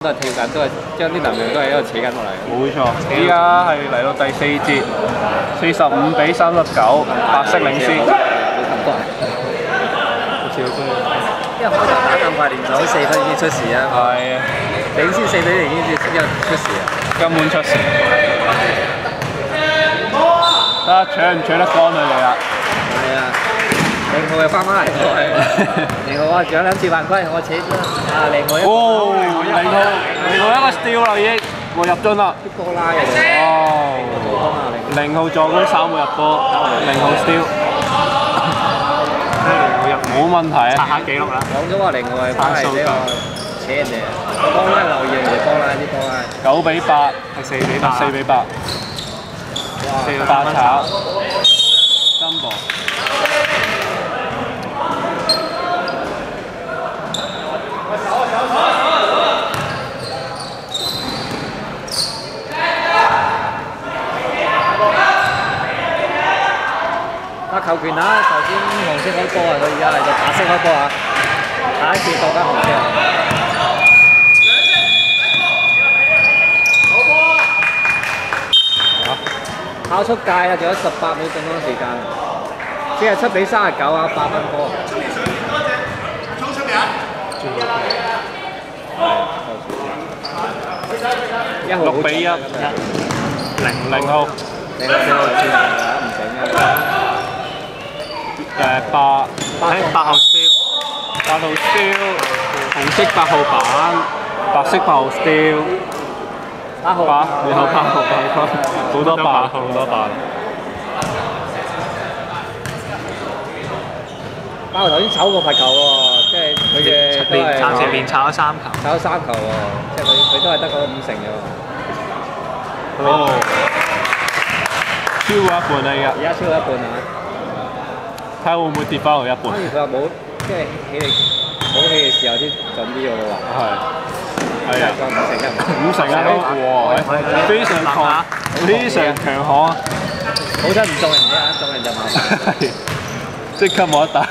都係跳緊，都係將啲能量都係一路扯緊落嚟。冇錯，依家係嚟到第四節，四十五比三十九，白色領先。好似好多。因為開頭打咁快，連走四分已經出事啊。係啊，領先四比零已經即刻出事啊！根本出事。得搶唔搶得乾佢哋啊？係啊，零號又翻返嚟喎。零號啊，仲有兩次犯規，我扯啊零號一個。哦，零號，零號一個 steal 啦已經，我入樽啦。啲波拉嘅。哦，零號助攻三個入波，零號 steal。冇問題啊！刷下記錄啦。講咗話零號係翻嚟呢個扯人哋，波拉留意人哋波拉啲波拉。九比八，係四比八。四比八，四比八八炒。打球權啊！頭先紅色開波啊，佢而家嚟就白色開波啊！下一次過翻紅色啊！跑出界啊！仲有十八秒進攻時間，四十七比三十九啊，八分波。一號六比一，零零號，啊！誒八八八號 steal，八號 steal，紅色八號板，白色八號 steal，八號八然後八號板，好多八，好多八。八號頭先炒過罰球喎，即係佢嘅都係連暫時連炒咗三球。炒咗三球喎，即係佢佢都係得嗰五成嘅喎。哦，超過一半啦而家，而家超過一半係咪？睇下會唔會跌翻去一半反？而佢話冇，即係起力冇起嘅時候先準啲嘅咯喎。係，係啊，五成一唔五成啊，哇，非常強，非常強悍啊！好彩唔中人啫，中人就麻煩。係，即刻冇得打。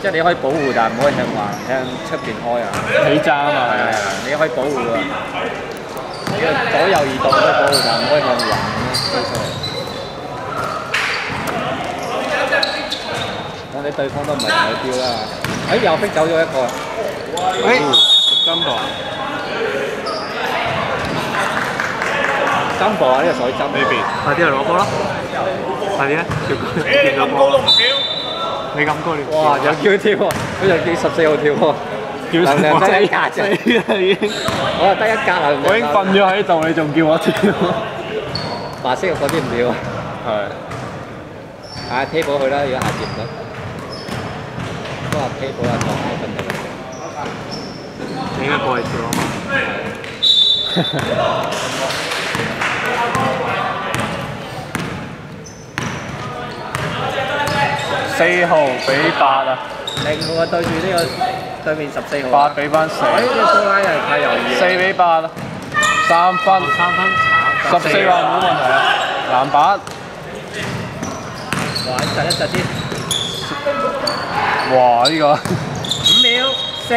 即係你可以保護，但係唔可以向橫向出邊開啊。起爭啊嘛，係啊你可以保護啊。呢個左右移動可以保護，但係唔可以向橫飛出嚟。對方都唔係同佢標啦。哎，又逼走咗一個。喂，金寶金步啊！呢個水針。呢邊。快啲嚟攞波啦！快啲啊！跳高，跳咗波。你咁高你哇！又叫佢跳喎，佢又叫十四號跳喎。叫能量得一格啫。已經，我話得一格啦。我已經瞓咗喺度，你仲叫我跳？白色嗰啲唔跳啊。係。啊，T 寶去啦，如果下次唔得。都話 T 寶啊，當係分得啦。你應該過嚟跳啊嘛。四號比八啊，零號啊對住呢個對面十四號八啊。比翻四，哎，呢個高拉又係太猶豫四啦。比八啊，三分，三分。十四話冇問題啊，籃板，哇！窒一窒先。哇呢個。五秒，四。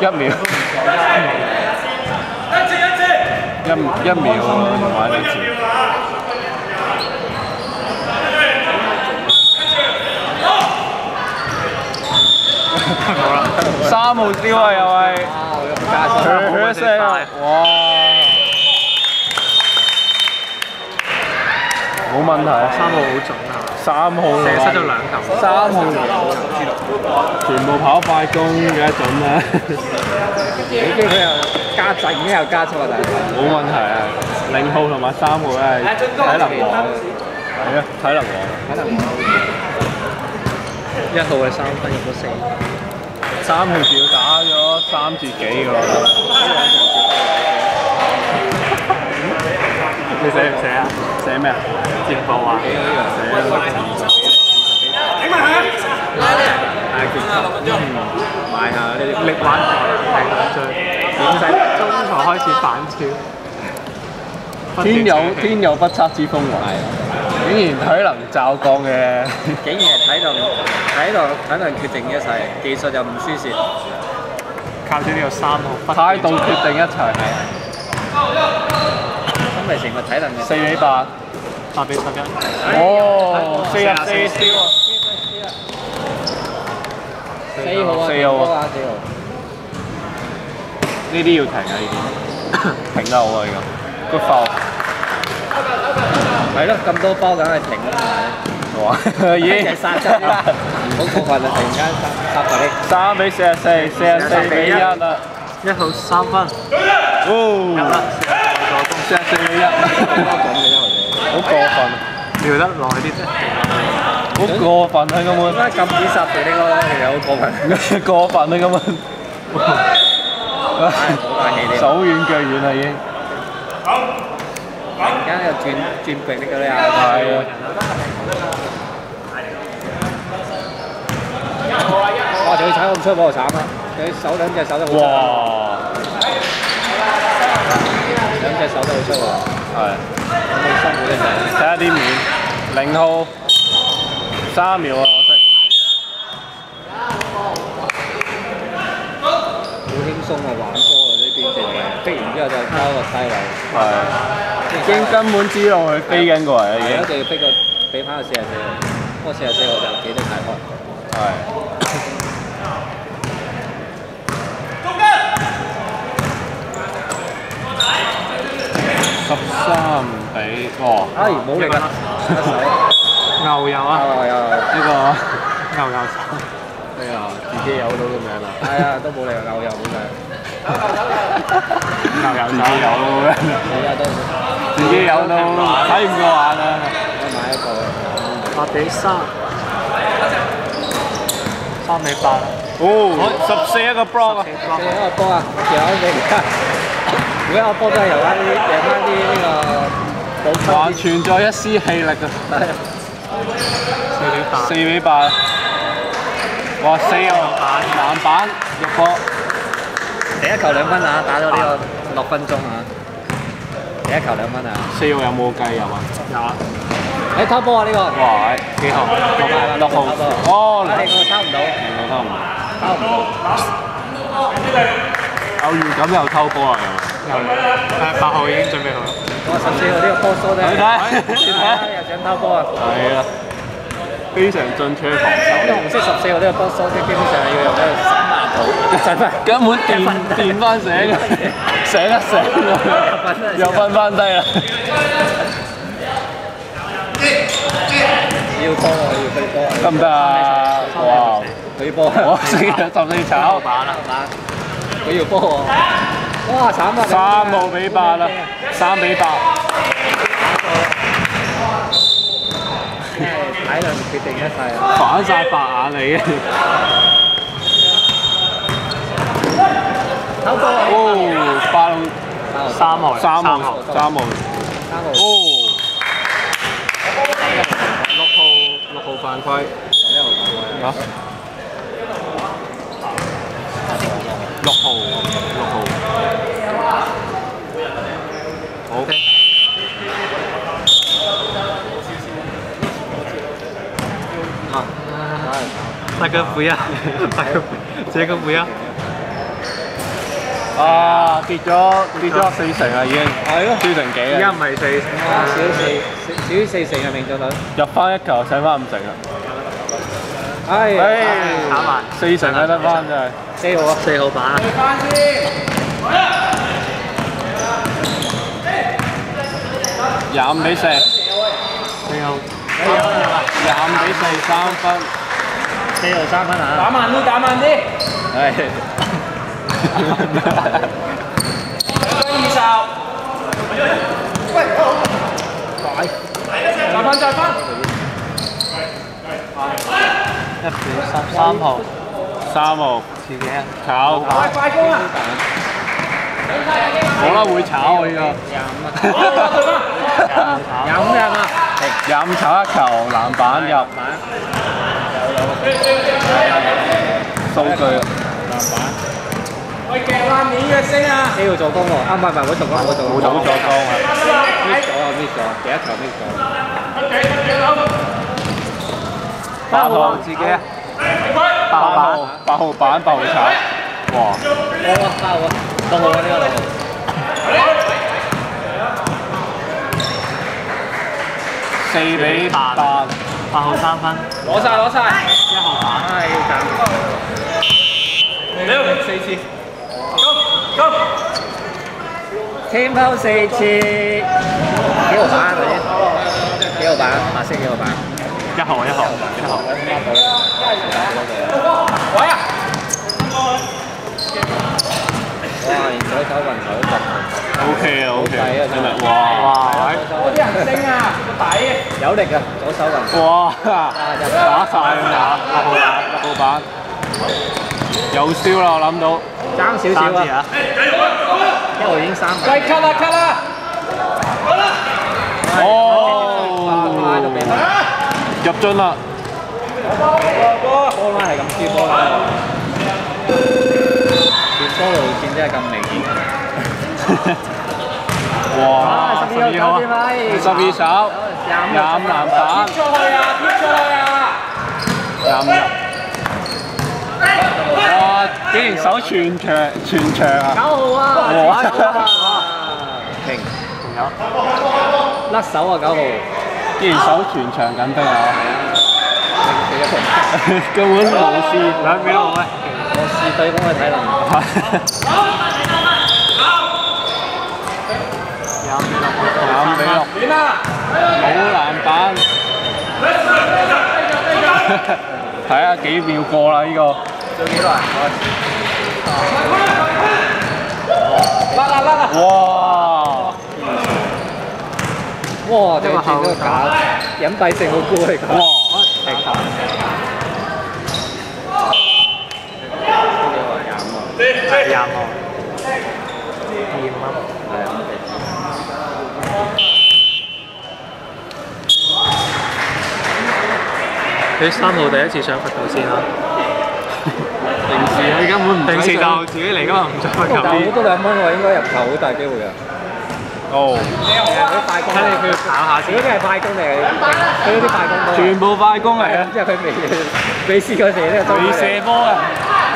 一秒，一一秒，玩一次。三號 tiêu 啊又係，啊！我咁加速。佢佢聲啊，哇！冇問題啊，三號好準啊！三號射失咗兩球。三號全部跑快攻嘅一種啦，已經佢又加陣，已經又加速啊！大佬。冇問題啊！零號同埋三號咧係體能王，係啊，體能王。體能一號嘅三分入咗四。三號字要打咗三至幾㗎啦，你寫唔寫啊？寫咩啊？戰報啊！寫係結束。買下呢啲力挽係最點使中途開始反超。天有天有不測之風雲。竟然體能驟降嘅，竟然係體能體能體能決定一切，技術又唔輸蝕，靠住呢個三號不斷態度決定一切。成個體能嘅四比八，八比十一。哦，四啊四！四號啊，四號啊啊，四號。呢啲要停啊！呢啲 停得好啊！而家 good foul，係咯，咁多波梗係停啦，哇！已經已經殺咗啦，好過分啊！突然間殺殺埋你，三比四十四，四十四比一啦。一號三分，哦，入啦，四十四個助攻，四十四比一，好過分，撩得耐啲啫。好過分啊！根本點解禁止殺佢呢個其實好過分，過分啊！根本唉好大氣你。手軟腳軟啦已經。突然間又轉轉壁呢個咧啊！係啊。哇！仲要踩咁出波，慘啊！佢手兩隻手都好出，哇！兩隻手都好出喎，係。咁好辛苦呢就。睇下啲面，零號三秒啊！可惜。好輕鬆啊，玩波啊呢邊直係，逼完之後就交個低位，係。已經根本知道佢飛緊過嚟啦，已經係一。定要逼個俾翻個四十四號，不過四十四號就幾得太開。係。十三比，哇！哎，冇力啊！失手，牛油啊，啊又呢個牛油呢個自己有到咁樣啦，係啊，都冇力啊，牛又冇力，牛油自己有到咁樣，係啊都自己有到睇唔過眼啊！我買一個，八比三，三比八。哦，十四一個 block 啊！四一個波啊，其實我哋而家每一個波真係由翻啲贏翻啲呢個補還充啲，存在一絲氣力啊！四比八。四比八，哇！四個籃板入波，第一球兩分啊，打咗呢個六分鐘啊，第一球兩分啊，四號有冇計入啊？有啊，你偷波啊呢個，哇！幾號？六號哦，啊你個偷唔到，我偷唔到。偷唔到。有預感又偷波啊！有。誒，八號已經準備好。我十四號呢個波疏咧，你睇係啊，又想偷波啊！係啊，非常進取嘅防呢個守，紅色十四號呢個波疏即基本上係要用呢三萬步，真係根本電電翻醒啊！醒一醒，又瞓翻低啦。要波啊，要佢波啊，得唔得啊？哇！佢波啊，我四十四炒，板啦，板，佢要波喎，哇慘啊！三號比八啦，三比八。真係體能決定一切啊！反晒白眼你啊！哦，八號、三號。三號、三號。三號，哦。六號，六號犯規。一號半啊？六號，六號。好。啊！大哥不要，大哥，這個不要。啊！跌咗跌咗四成啊，已經。係咯，四成幾而家啊？唔係四，哇少四少於四成嘅命中率，入翻一球，上翻五成啊！唉，唉打埋四成啊，得翻真係。四號啊！四號板啊！廿五比四，四號。廿五比四三分。四號三分啊！慢啲，打慢啲。係再翻，再翻。一比三，三號。三號自己啊。炒炒，快攻啊！冇啦會炒啊呢個。廿五啊！廿五人啊！廿五炒一球，籃板入板數據啊！籃板，喂，夾下面嘅聲啊！四號助攻喎，啊唔係唔係，我助攻，我助攻，冇助攻啊！miss 咗啊 miss 咗，第一球 miss 咗。八號自己啊，八號八號板八號炒，哇！好啊，包啊，都好啊呢個路。四比八，八號三分，攞晒攞晒，一號板，唉。四次，tempo 四次，幾號板啊頭先？幾號板？白色幾號板？一號一號一號，喂啊！哇！連左手運手都 O K 啊 O K，啊真係哇哇！嗰啲人升啊，個底有力啊，左手運。哇！入打晒啊！六號板六號板，有燒啦！我諗到，爭少少啊！一路已經三。喂，cut 啦，cut 啦！拉到俾哦，佢。入樽啦！波拉係咁輸波拉喎，轉波路線真係咁明顯。哇！十二個九點米，十二手，廿五籃板，出去啊！貼出去啊！廿五。哇！竟然守全場全場啊！九號啊！哇停，仲有甩手啊！九號，竟然守全場緊逼啊！根本無視。兩比六咩？我試對方嘅體能。廿五比六，廿五比六，遠啦！冇籃板。睇下幾秒過啦呢個。做幾耐？拉啦拉啦！哇！哇！仲要轉咗個假隱蔽性好高嚟講。哇！停！係廿五號，二五啊，係你三號第一次上罰球線啦，平時佢根本唔平時就自己嚟噶嘛，唔上罰球但係好線。多兩蚊喎，應該入球好大機會啊！哦，佢快攻，睇你佢跑下先嗰啲係快攻嚟嘅，佢嗰啲快攻。全部快攻嚟啊，即係佢未未試過射呢個未射波啊！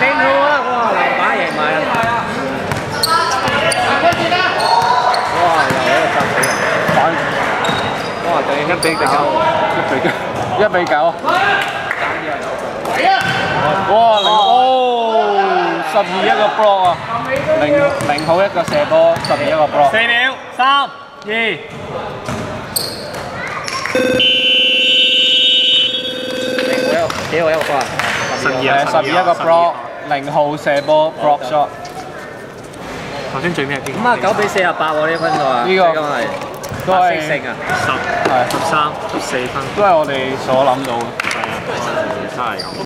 正好啊！哇，籃板贏埋啊！哇，又喺度執死人！反哇，對一比九，一比九，一比九。哇！零哦，十二一個 block 啊！零零號一個射波，十二一個 block。四秒，三、二。零號一個幾號一個波啊？十二誒，十二一個 block，零號射波 block shot。頭先最尾係邊咁啊，九比四十八喎呢分數啊！呢個咁係都係八勝勝啊！十、係十三、十四分。都係我哋所諗到嘅。係啊，真係咁。